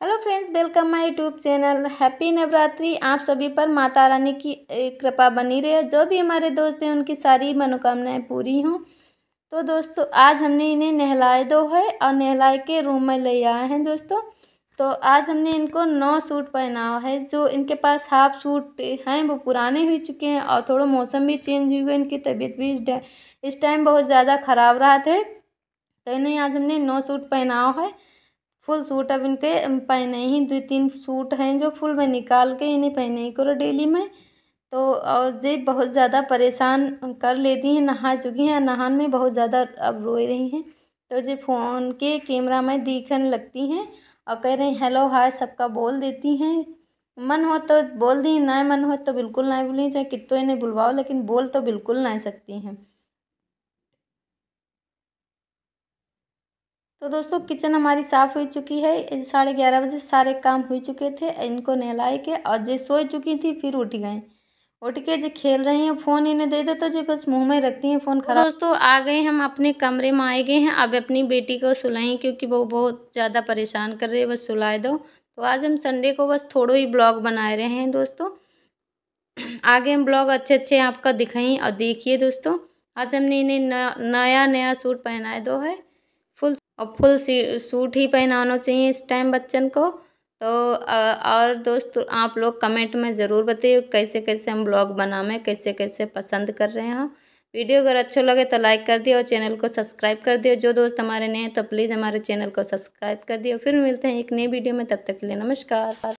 Hello friends, welcome my YouTube channel. Happy Navratri. आप सभी पर माता रानी की कृपा बनी रहे। जो भी हमारे दोस्त हैं, उनकी सारी मनोकामनाएँ पूरी हों। तो दोस्तों, आज हमने इन्हें नहलाए दो है और नहलाए के रूम में ले आए हैं दोस्तों। तो आज हमने इनको नौ सूट पहना है। जो इनके पास हाफ़ सूट हैं, वो पुराने हो चुके हैं और थोड़ा मौसम भी चेंज हुई है। इनकी तबीयत भी इस टाइम बहुत ज़्यादा ख़राब रहा थे तो इन्हें आज हमने नौ सूट पहनाओ है। फुल सूट अब इनके पहने ही दो तीन सूट हैं जो फुल में निकाल के इन्हें पहने ही करो डेली में। तो और ये बहुत ज़्यादा परेशान कर लेती हैं, नहा चुकी हैं, नहान में बहुत ज़्यादा अब रोए रही हैं। तो ये फ़ोन के कैमरा में दिखने लगती हैं और कह रही हेलो, हाय, सबका बोल देती हैं। मन हो तो बोल दी, ना मन हो तो बिल्कुल ना बोली चाहे कितो इन्हें बुलवाओ, लेकिन बोल तो बिल्कुल ना सकती हैं। तो दोस्तों, किचन हमारी साफ़ हो चुकी है। साढ़े ग्यारह बजे सारे काम हो चुके थे, इनको नहलाए के, और जे सो चुकी थी, फिर उठ गए। उठ के जो खेल रहे हैं, फ़ोन इन्हें दे दे तो जो बस मुँह में रखती हैं, फ़ोन खराब। दोस्तों, आ गए हम अपने कमरे में, आए गए हैं। अब अपनी बेटी को सुलाएँ, क्योंकि वो बहुत ज़्यादा परेशान कर रही है, बस सुलाए दो। तो आज हम संडे को बस थोड़ो ही ब्लॉग बनाए रहे हैं, दोस्तों। आगे हम ब्लॉग अच्छे अच्छे आपका दिखाई और देखिए, दोस्तों। आज हमने इन्हें नया नया सूट पहनाए दो है। और फुल सूट ही पहनाना चाहिए इस टाइम बच्चन को। तो और दोस्त, आप लोग कमेंट में ज़रूर बताइए कैसे कैसे हम ब्लॉग बनावे कैसे कैसे पसंद कर रहे हैं वीडियो अगर अच्छा लगे तो लाइक कर दिए और चैनल को सब्सक्राइब कर दिए जो दोस्त हमारे नए हैं तो प्लीज़ हमारे चैनल को सब्सक्राइब कर दिए फिर मिलते हैं एक नई वीडियो में, तब तक के लिए नमस्कार।